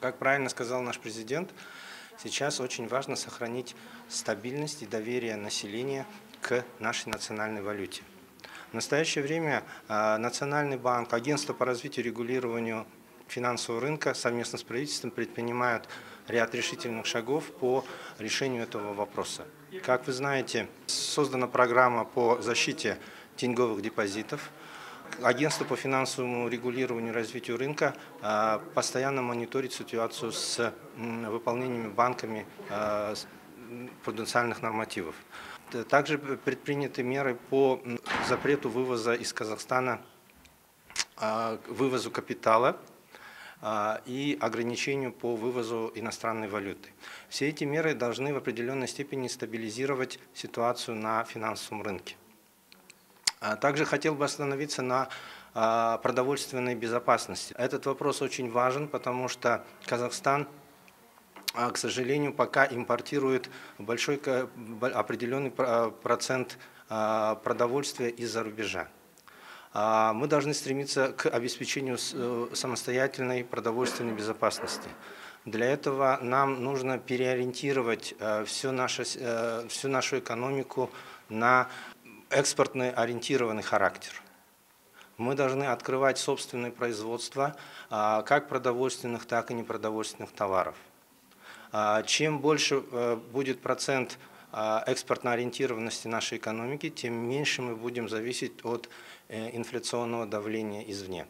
Как правильно сказал наш президент, сейчас очень важно сохранить стабильность и доверие населения к нашей национальной валюте. В настоящее время а, Национальный банк, Агентство по развитию и регулированию финансового рынка совместно с правительством предпринимают ряд решительных шагов по решению этого вопроса. Как вы знаете, создана программа по защите деньговых депозитов. Агентство по финансовому регулированию и развитию рынка а, постоянно мониторит ситуацию с выполнением банками а, потенциальных нормативов. Также предприняты меры по запрету вывоза из Казахстана, а, вывозу капитала и ограничению по вывозу иностранной валюты. Все эти меры должны в определенной степени стабилизировать ситуацию на финансовом рынке. А также хотел бы остановиться на а, продовольственной безопасности. Этот вопрос очень важен, потому что Казахстан а, к сожалению, пока импортирует большой определенный процент продовольствия из-за рубежа. Мы должны стремиться к обеспечению э, самостоятельной продовольственной безопасности. Для этого нам нужно переориентировать э, всю нашу, э, всю нашу экономику на экспортно ориентированный характер. Мы должны открывать собственное производство а, как продовольственных, так и непродовольственных товаров. А, чем больше э, будет процент а, экспортно ориентированности нашей экономики, тем меньше мы будем зависеть от э, инфляционного давления извне.